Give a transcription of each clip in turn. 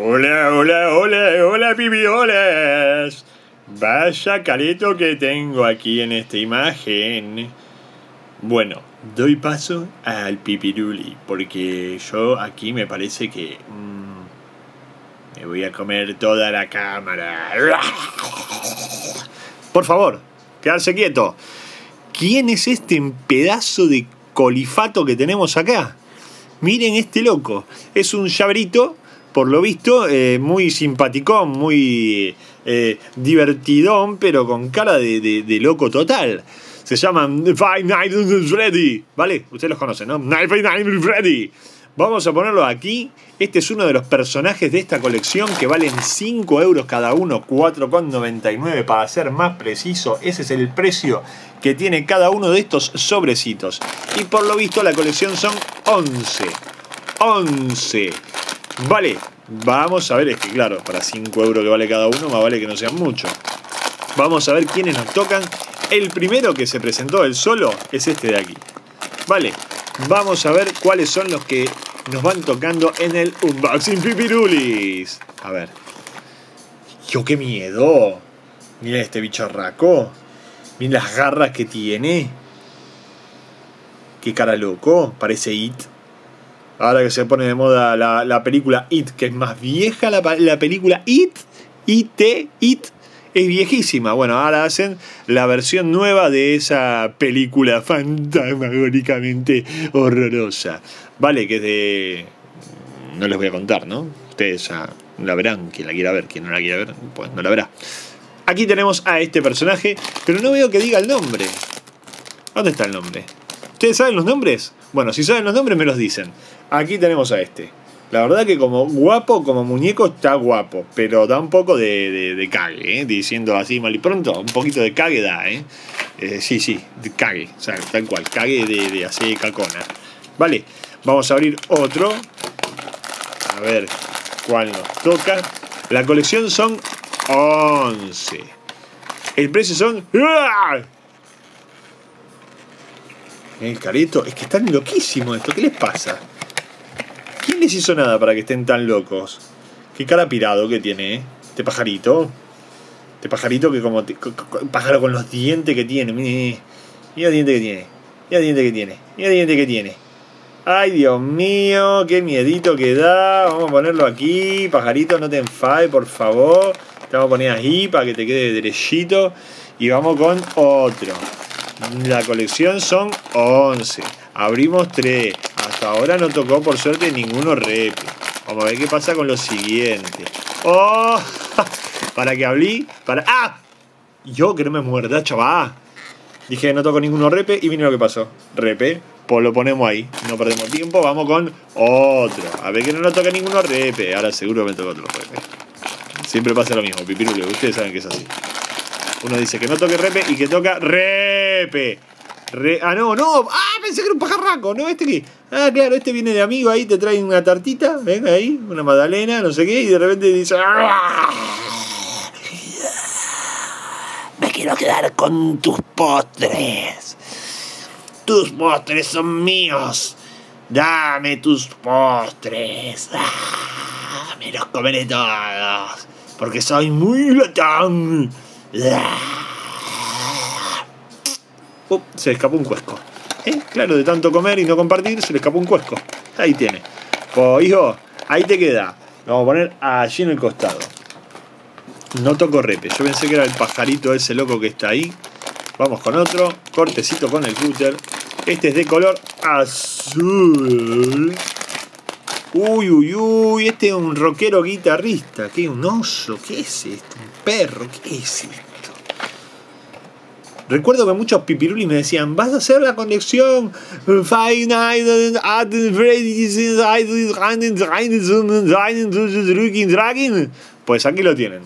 Hola, hola, hola, hola, pibiolas. Vaya careto que tengo aquí en esta imagen. Bueno, doy paso al pipiruli, porque yo aquí me parece que... mm, me voy a comer toda la cámara. Por favor, quedarse quieto. ¿Quién es este pedazo de colifato que tenemos acá? Miren este loco. Es un llaverito, por lo visto, eh, muy simpaticón, muy eh, divertidón, pero con cara de, loco total. Se llaman Five Nights at Freddy. ¿Vale? Ustedes los conocen, ¿no? Five Nights at Freddy. Vamos a ponerlo aquí. Este es uno de los personajes de esta colección que valen 5 euros cada uno, 4,99 para ser más preciso. Ese es el precio que tiene cada uno de estos sobrecitos. Y por lo visto la colección son 11. 11. Vale, vamos a ver, es que claro, para 5 euros que vale cada uno, más vale que no sean muchos. Vamos a ver quiénes nos tocan. El primero que se presentó el solo es este de aquí. Vale, vamos a ver cuáles son los que nos van tocando en el Unboxing Pipirulis. A ver. Yo qué miedo. Mira este bicho raco. Mira las garras que tiene. Qué cara loco. Parece It. Ahora que se pone de moda la, la película It, que es más vieja la, la película It. It, It. Es viejísima. Bueno, ahora hacen la versión nueva de esa película fantasmagóricamente horrorosa. Vale, que es de. No les voy a contar, ¿no? Ustedes ya la verán. Quien la quiera ver, quien no la quiera ver, pues no la verá. Aquí tenemos a este personaje, pero no veo que diga el nombre. ¿Dónde está el nombre? ¿Ustedes saben los nombres? Bueno, si saben los nombres me los dicen. Aquí tenemos a este. La verdad que como guapo, como muñeco está guapo, pero da un poco de, de- cague, ¿eh? diciendo así mal y pronto, un poquito de cague da, ¿eh? Eh, sí, sí, cague, o sea, tal cual, cague de, de cacona. Vale, vamos a abrir otro. A ver cuál nos toca. La colección son 11. El precio son... ¡Ah! El carito, es que están loquísimos esto, ¿qué les pasa? ¿Quién les hizo nada para que estén tan locos? Qué cara pirado que tiene, ¿eh? Este pajarito. Este pajarito que como... te- pájaro con los dientes que tiene. Mira diente que tiene. Mira el diente que tiene. Mira el diente que tiene. Ay, Dios mío, qué miedito que da. Vamos a ponerlo aquí. Pajarito, no te enfades, por favor. Te vamos a poner ahí para que te quede derechito. Y vamos con otro. La colección son 11. Abrimos 3. Ahora no tocó por suerte ninguno rep. Vamos a ver qué pasa con los siguientes. ¡Oh! Para que hablé. Para. ¡Ah! Yo que no me muerda, chaval. Dije no toco ninguno repe y vino lo que pasó. Repe, pues lo ponemos ahí. No perdemos tiempo, vamos con otro. A ver que no nos toca ninguno repe. Ahora seguro me toca otro repe. Siempre pasa lo mismo, pipirule. Ustedes saben que es así. Uno dice que no toque repe y que toca repe. Ah, no, no. Ah, pensé que era un pajarraco. No, este que. Ah, claro, este viene de amigo ahí, te trae una tartita. Ven ahí, una magdalena, no sé qué. Y de repente dice. "Ah, Me quiero quedar con tus postres. Tus postres son míos. Dame tus postres. Ah, me los comeré todos. Porque soy muy glotón. Ah. Se le escapó un cuesco. ¿Eh? Claro, de tanto comer y no compartir, se le escapó un cuesco. Ahí tiene. Pues hijo, ahí te queda. Lo vamos a poner allí en el costado. No toco repe. Yo pensé que era el pajarito ese loco que está ahí. Vamos con otro. Cortecito con el cúter. Este es de color azul. Uy, uy, uy. Este es un rockero guitarrista. ¿Qué? ¿Un oso? ¿Qué es esto? ¿Un perro? ¿Qué es esto? Recuerdo que muchos pipirulis me decían, vas a hacer la conexión Five Nights at Freddy's. Pues aquí lo tienen.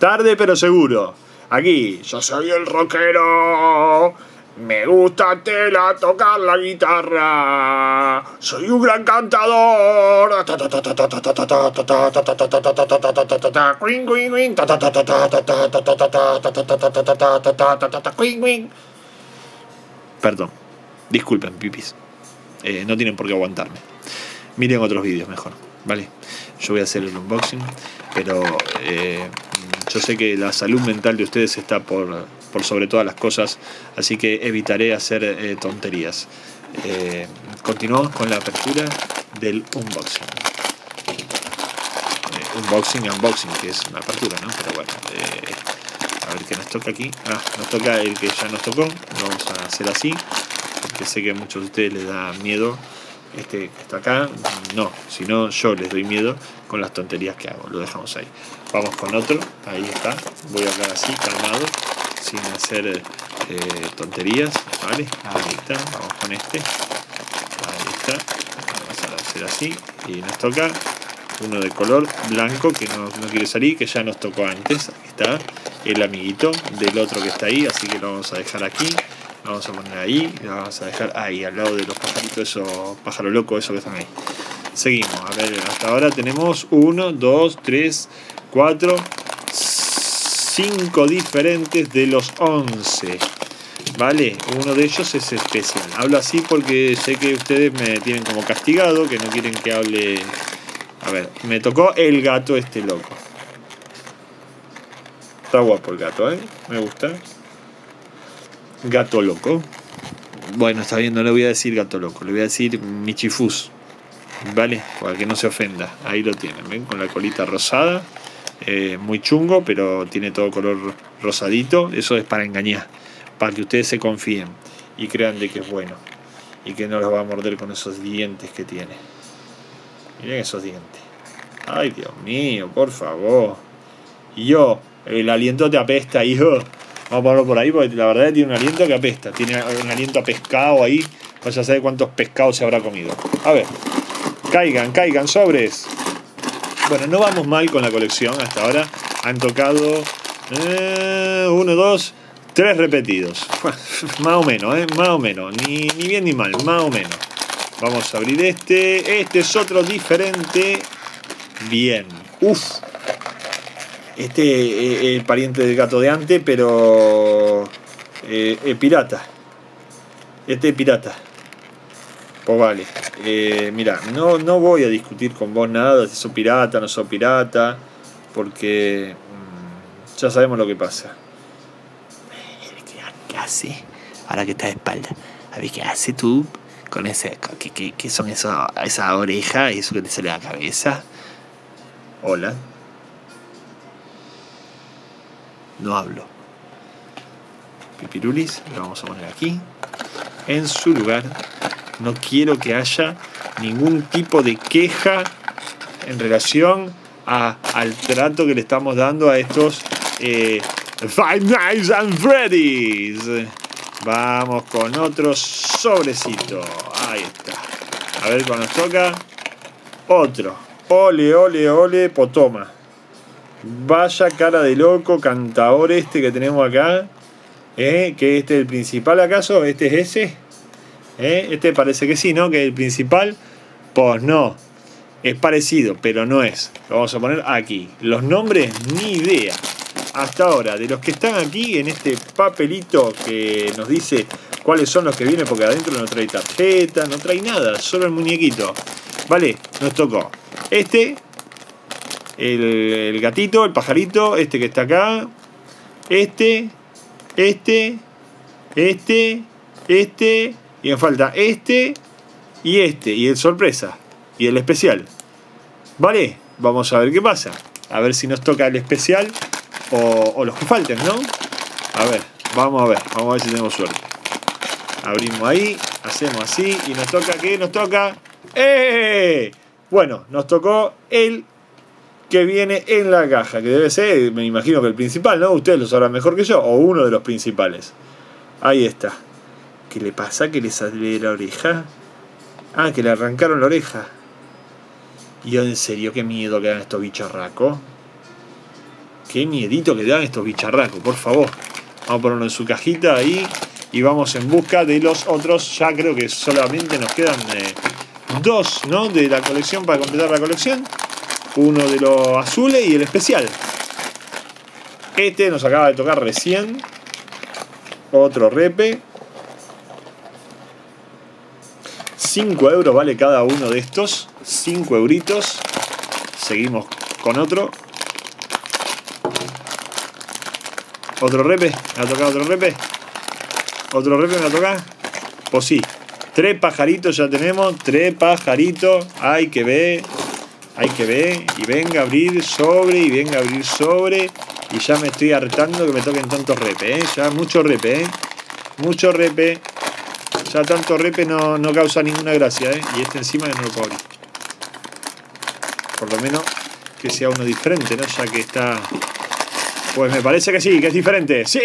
Tarde pero seguro. Aquí, yo soy el rockero. Me gusta tela tocar la guitarra. Soy un gran cantador. Perdón. Disculpen, pipis. Eh, no tienen por qué aguantarme. Miren otros vídeos mejor. ¿vale? Yo voy a hacer el unboxing, pero eh, yo sé que la salud mental de ustedes está por, por sobre todas las cosas, así que evitaré hacer eh, tonterías. Eh, continuamos con la apertura del unboxing. Eh, unboxing unboxing, que es una apertura, ¿no? Pero bueno, a ver qué nos toca aquí. Ah, nos toca el que ya nos tocó. Vamos a hacer así, porque sé que a muchos de ustedes les da miedo este que está acá, no, si no yo les doy miedo con las tonterías que hago, lo dejamos ahí. Vamos con otro, ahí está, voy a hablar así, calmado, sin hacer eh, tonterías, ¿vale? Ahí está, vamos con este, ahí está, vamos a hacer así, y nos toca uno de color blanco que no, no quiere salir, que ya nos tocó antes, está, el amiguito del otro que está ahí, así que lo vamos a dejar aquí. Vamos a poner ahí, la vamos a dejar ahí, al lado de los pajaritos, esos pájaros locos, esos que están ahí. Seguimos, a ver, hasta ahora tenemos 1, 2, 3, 4, 5 diferentes de los 11. ¿Vale? Uno de ellos es especial. Hablo así porque sé que ustedes me tienen como castigado, que no quieren que hable... A ver, me tocó el gato este loco. Está guapo el gato, ¿eh? Me gusta. Gato loco. Bueno, está bien, no le voy a decir gato loco, le voy a decir michifus. ¿Vale? Para que no se ofenda. Ahí lo tienen, ¿ven? Con la colita rosada. Eh, muy chungo, pero tiene todo color rosadito. Eso es para engañar. Para que ustedes se confíen y crean de que es bueno. Y que no los va a morder con esos dientes que tiene. Miren esos dientes. Ay, Dios mío, por favor. Y yo, el aliento te apesta, hijo. Vamos a ponerlo por ahí porque la verdad tiene un aliento que apesta. Tiene un aliento a pescado ahí. Vaya a saber cuántos pescados se habrá comido. A ver. Caigan, caigan, sobres. Bueno, no vamos mal con la colección hasta ahora. Han tocado eh, uno, dos, tres repetidos. más o menos, ¿eh? Más o menos. Ni, ni bien ni mal, más o menos. Vamos a abrir este. Este es otro diferente. Bien. Uf, este es eh, el pariente del gato de antes, pero eh, es pirata. Este es pirata. Pues vale. Eh, mira, no, no voy a discutir con vos nada si sos pirata, no sos pirata, porque mm, ya sabemos lo que pasa. ¿Qué hace? Ahora que está de espalda. A ver, ¿qué hace tú con ese... ¿Qué, qué, son eso, esa oreja y eso que te sale a la cabeza? Hola. no hablo. Pipirulis, lo vamos a poner aquí. En su lugar, no quiero que haya ningún tipo de queja en relación a, al trato que le estamos dando a estos eh, Five Nights and Freddy's. Vamos con otro sobrecito. Ahí está. A ver cuando nos toca. Otro. Ole, ole, ole, potoma. Vaya cara de loco, cantador este que tenemos acá. ¿Eh? ¿Que este es el principal acaso? ¿Este es ese? ¿Eh? Este parece que sí, ¿no? Que el principal. Pues no. Es parecido, pero no es. Lo vamos a poner aquí. Los nombres, ni idea. Hasta ahora, de los que están aquí en este papelito que nos dice cuáles son los que vienen, porque adentro no trae tarjeta, no trae nada, solo el muñequito. Vale, nos tocó. Este, el, gatito, el pajarito, este que está acá, este, este, este, este, y me falta este y este, y el sorpresa, y el especial. ¿Vale? Vamos a ver qué pasa. A ver si nos toca el especial o, los que falten, ¿no? A ver, vamos a ver, vamos a ver si tenemos suerte. Abrimos ahí, hacemos así y nos toca, ¿qué? Nos toca... ¡Eh! Bueno, nos tocó el que viene en la caja, que debe ser, me imagino que el principal, ¿no? Ustedes lo sabrán mejor que yo, o uno de los principales. Ahí está. ¿Qué le pasa? ¿Que le sale la oreja? Ah, que le arrancaron la oreja. Y en serio, qué miedo que dan estos bicharracos. Qué miedito que dan estos bicharracos, por favor. Vamos a ponerlo en su cajita ahí. Y vamos en busca de los otros. Ya creo que solamente nos quedan eh, dos, ¿no? De la colección para completar la colección. Uno de los azules y el especial. Este nos acaba de tocar recién. Otro repe. 5 euros vale cada uno de estos. 5 euritos. Seguimos con otro. Otro repe. Me ha tocado otro repe. Otro repe me va a tocar. Pues sí. Tres pajaritos ya tenemos. Tres pajaritos. Hay que ver. Hay que ver. Y venga a abrir sobre. Y venga a abrir sobre. Y ya me estoy hartando que me toquen tantos repe. ¿eh? Ya mucho repe. ¿eh? Mucho repe. Tanto repe no, no causa ninguna gracia. ¿eh? Y este encima que no lo puedo abrir. Por lo menos que sea uno diferente, ¿no? Ya que está... Pues me parece que sí, que es diferente. ¡Sí!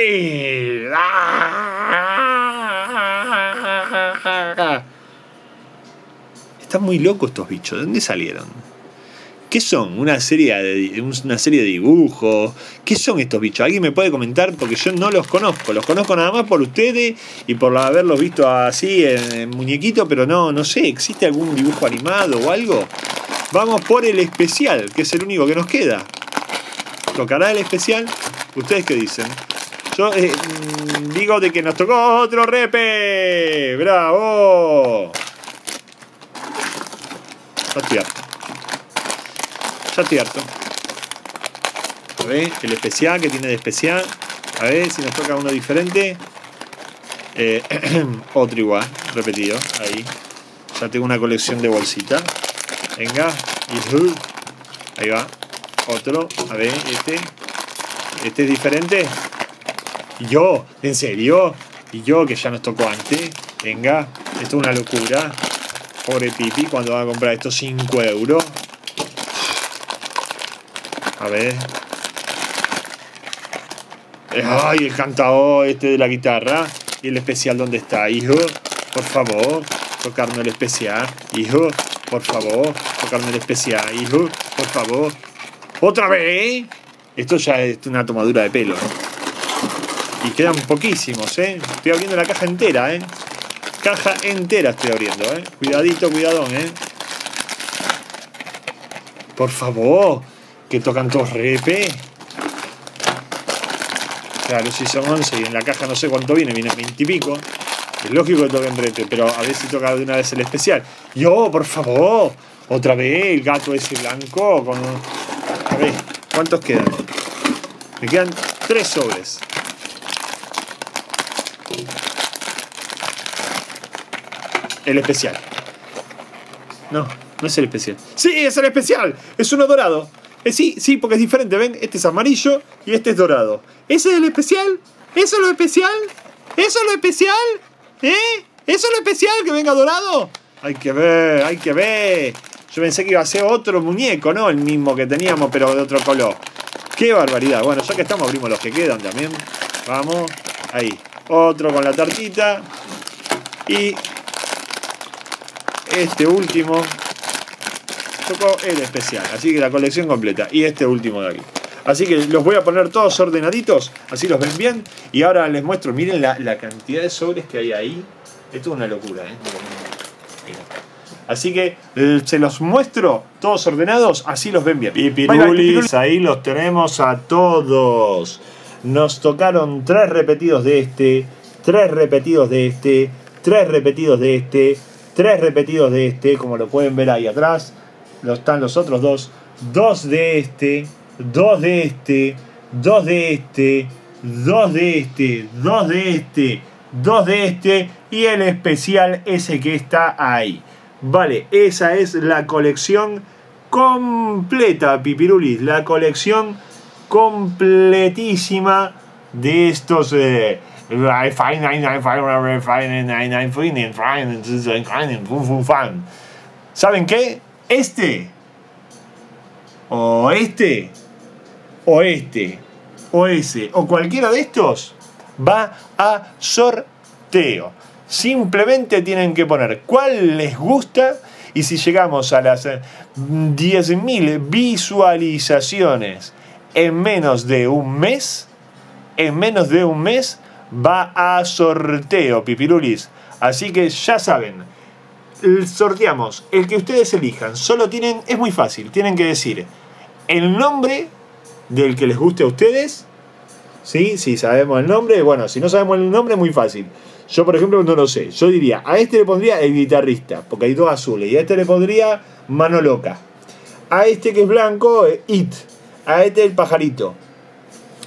Están muy locos estos bichos. ¿De dónde salieron? ¿Qué son? ¿Una serie, de, ¿Una serie de dibujos? ¿Qué son estos bichos? ¿Alguien me puede comentar? Porque yo no los conozco. Los conozco nada más por ustedes y por haberlos visto así en, muñequito, pero no, no sé. ¿Existe algún dibujo animado o algo? Vamos por el especial, que es el único que nos queda. ¿Tocará el especial? ¿Ustedes qué dicen? Yo eh, mm, digo de que nos tocó otro repe. ¡Bravo! Harto. Ya. A ver, el especial, que tiene de especial? A ver si nos toca uno diferente. Eh, otro igual, repetido. Ahí. Ya tengo una colección de bolsitas. Venga. Ahí va. Otro. A ver, este. Este es diferente. Yo, en serio. Y yo, que ya nos tocó antes. Venga. Esto es una locura. Pobre Pipi, cuando va a comprar estos 5 euros. A ver. Ay, el cantado este de la guitarra. Y el especial, ¿dónde está, hijo? Por favor, tocarme el especial. Hijo, por favor, tocarme el especial. Hijo, por favor. ¡Otra vez! Esto ya es una tomadura de pelo. ¿eh? Y quedan poquísimos, ¿eh? Estoy abriendo la caja entera, ¿eh? Caja entera estoy abriendo, ¿eh? Cuidadito, cuidadón, ¿eh? Por favor, que tocan todos repe. Claro, si son 11 y en la caja no sé cuánto viene, viene 20 y pico. Es lógico que toquen repe, pero a ver si toca de una vez el especial. Yo, por favor, otra vez el gato ese blanco con... A ver, ¿cuántos quedan? Me quedan tres sobres. El especial. No, no es el especial. ¡Sí, es el especial! Es uno dorado. Eh, sí, sí, porque es diferente. Ven, este es amarillo y este es dorado. ¿Ese es el especial? ¿Eso es lo especial? ¿Eso es lo especial? ¿Eh? ¿Eso es lo especial que venga dorado? Hay que ver, hay que ver. Yo pensé que iba a ser otro muñeco, ¿no? El mismo que teníamos, pero de otro color. ¡Qué barbaridad! Bueno, ya que estamos, abrimos los que quedan también. Vamos. Ahí. Otro con la tartita. Y este último tocó el especial. Así que la colección completa. Y este último de aquí. Así que los voy a poner todos ordenaditos. Así los ven bien. Y ahora les muestro. Miren la, la cantidad de sobres que hay ahí. Esto es una locura, ¿eh? Así que eh, se los muestro todos ordenados, así los ven bien. Pipirulis, ahí los tenemos a todos. Nos tocaron tres repetidos de este, tres repetidos de este, tres repetidos de este, tres repetidos de este, como lo pueden ver ahí atrás. Están los otros dos. Dos de este, dos de este, dos de este, dos de este, dos de este, dos de este y el especial ese que está ahí. Vale, esa es la colección completa, Pipirulis. La colección completísima de estos... Eh, ¿Saben qué? Este, o este, o este, o ese, o cualquiera de estos va a sorteo. Simplemente tienen que poner cuál les gusta y si llegamos a las 10.000 visualizaciones en menos de un mes, en menos de un mes va a sorteo, pipirulis. Así que ya saben, sorteamos el que ustedes elijan. Solo tienen, es muy fácil, tienen que decir el nombre del que les guste a ustedes. ¿Sí? Si sabemos el nombre, bueno, si no sabemos el nombre es muy fácil. Yo, por ejemplo, no lo sé. Yo diría, a este le pondría el guitarrista, porque hay dos azules. Y a este le pondría mano loca. A este que es blanco, eh, it. A este el pajarito.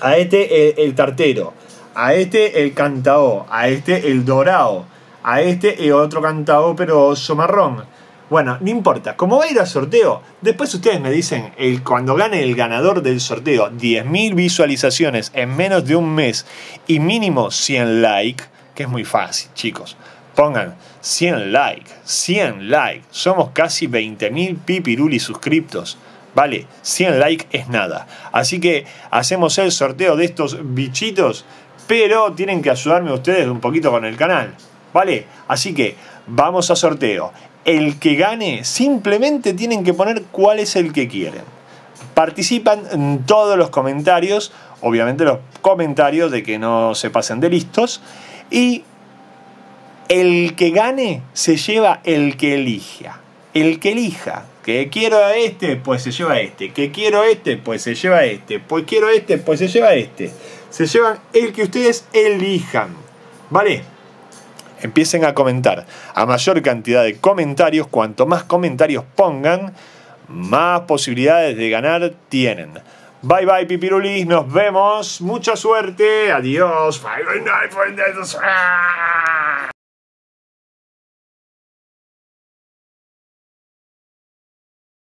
A este el, el tartero. A este el cantao. A este el dorado. A este el otro cantao pero oso marrón. Bueno, no importa. Como va a ir al sorteo, después ustedes me dicen, el, cuando gane el ganador del sorteo 10.000 visualizaciones en menos de un mes y mínimo 100 likes, que es muy fácil, chicos. Pongan 100 likes, 100 likes. Somos casi 20.000 pipiruli suscriptos. Vale, 100 likes es nada. Así que hacemos el sorteo de estos bichitos, pero tienen que ayudarme ustedes un poquito con el canal. ¿Vale? Así que vamos a sorteo el que gane, simplemente tienen que poner cuál es el que quieren. Participan en todos los comentarios, obviamente los comentarios de que no se pasen de listos. Y el que gane se lleva el que elija. El que elija. Que quiero a este, pues se lleva a este. Que quiero este, pues se lleva a este. Pues quiero este, pues se lleva a este. Se llevan el que ustedes elijan. ¿Vale? Empiecen a comentar. A mayor cantidad de comentarios, cuanto más comentarios pongan, más posibilidades de ganar tienen. Bye bye pipirulis, nos vemos, mucha suerte, adiós.